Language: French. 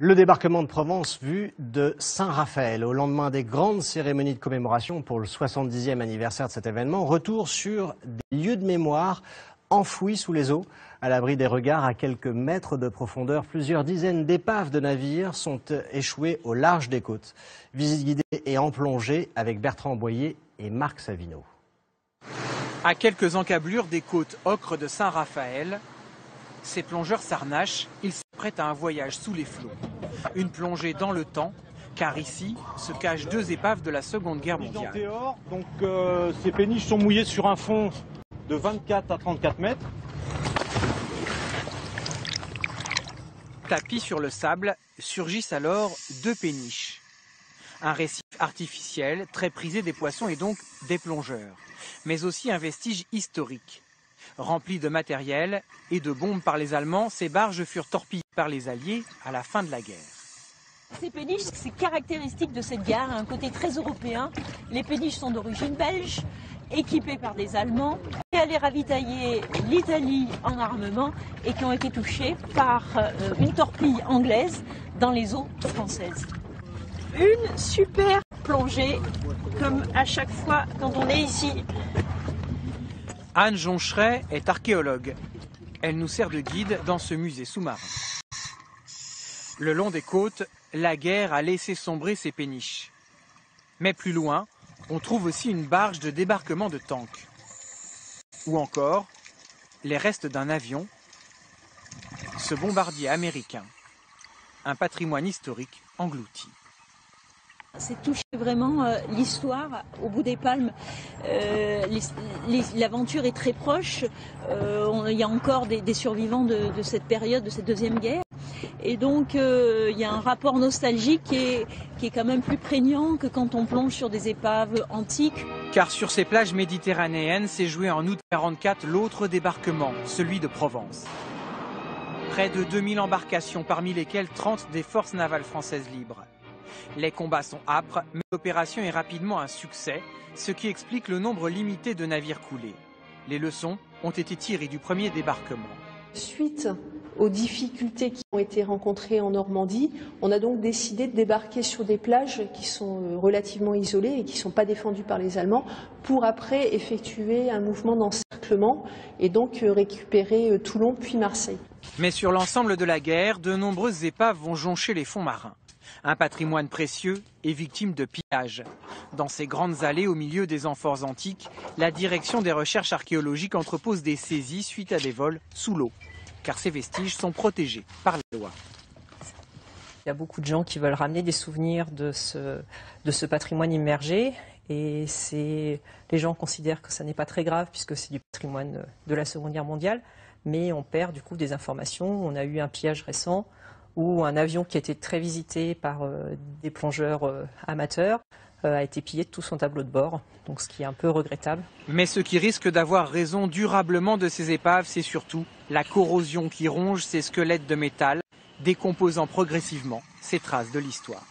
Le débarquement de Provence vu de Saint-Raphaël au lendemain des grandes cérémonies de commémoration pour le 70e anniversaire de cet événement. Retour sur des lieux de mémoire enfouis sous les eaux, à l'abri des regards à quelques mètres de profondeur. Plusieurs dizaines d'épaves de navires sont échouées au large des côtes. Visite guidée et en plongée avec Bertrand Boyer et Marc Savino. À quelques encablures des côtes ocre de Saint-Raphaël, ces plongeurs s'arnachent, ils s'apprêtent à un voyage sous les flots. Une plongée dans le temps, car ici se cachent deux épaves de la Seconde Guerre mondiale. donc euh, ces péniches sont mouillées sur un fond de 24 à 34 mètres. Tapis sur le sable, surgissent alors deux péniches. Un récif artificiel très prisé des poissons et donc des plongeurs, mais aussi un vestige historique. Remplis de matériel et de bombes par les Allemands, ces barges furent torpillées par les Alliés à la fin de la guerre. Ces péniches, c'est caractéristique de cette gare, un côté très européen. Les péniches sont d'origine belge, équipées par des Allemands, et allaient ravitailler l'Italie en armement et qui ont été touchées par euh, une torpille anglaise dans les eaux françaises. Une super plongée, comme à chaque fois quand on est ici. Anne Joncheret est archéologue. Elle nous sert de guide dans ce musée sous-marin. Le long des côtes, la guerre a laissé sombrer ses péniches. Mais plus loin, on trouve aussi une barge de débarquement de tanks. Ou encore, les restes d'un avion, ce bombardier américain, un patrimoine historique englouti. C'est touché vraiment euh, l'histoire au bout des palmes. Euh, l'aventure est très proche. Euh, il y a encore des, survivants de, cette période, de cette deuxième guerre. Et donc il y a un rapport nostalgique qui est, qui est quand même plus prégnant que quand on plonge sur des épaves antiques. Car sur ces plages méditerranéennes s'est joué en août 1944 l'autre débarquement, celui de Provence. Près de 2000 embarcations, parmi lesquelles 30 des forces navales françaises libres. Les combats sont âpres, mais l'opération est rapidement un succès, ce qui explique le nombre limité de navires coulés. Les leçons ont été tirées du premier débarquement. Suite aux difficultés qui ont été rencontrées en Normandie, on a donc décidé de débarquer sur des plages qui sont euh, relativement isolées et qui ne sont pas défendues par les Allemands pour après effectuer un mouvement d'encerclement et donc euh, récupérer euh, Toulon puis Marseille. Mais sur l'ensemble de la guerre, de nombreuses épaves vont joncher les fonds marins. Un patrimoine précieux et victime de pillage. Dans ces grandes allées au milieu des amphores antiques, la direction des recherches archéologiques entrepose des saisies suite à des vols sous l'eau, car ces vestiges sont protégés par la loi. Il y a beaucoup de gens qui veulent ramener des souvenirs de ce, de ce patrimoine immergé et les gens considèrent que ça n'est pas très grave puisque c'est du patrimoine de la Seconde Guerre mondiale, mais on perd du coup des informations. On a eu un pillage récent où un avion qui été très visité par euh, des plongeurs euh, amateurs euh, a été pillé de tout son tableau de bord, donc ce qui est un peu regrettable. Mais ce qui risque d'avoir raison durablement de ces épaves, c'est surtout la corrosion qui ronge ces squelettes de métal, décomposant progressivement ces traces de l'histoire.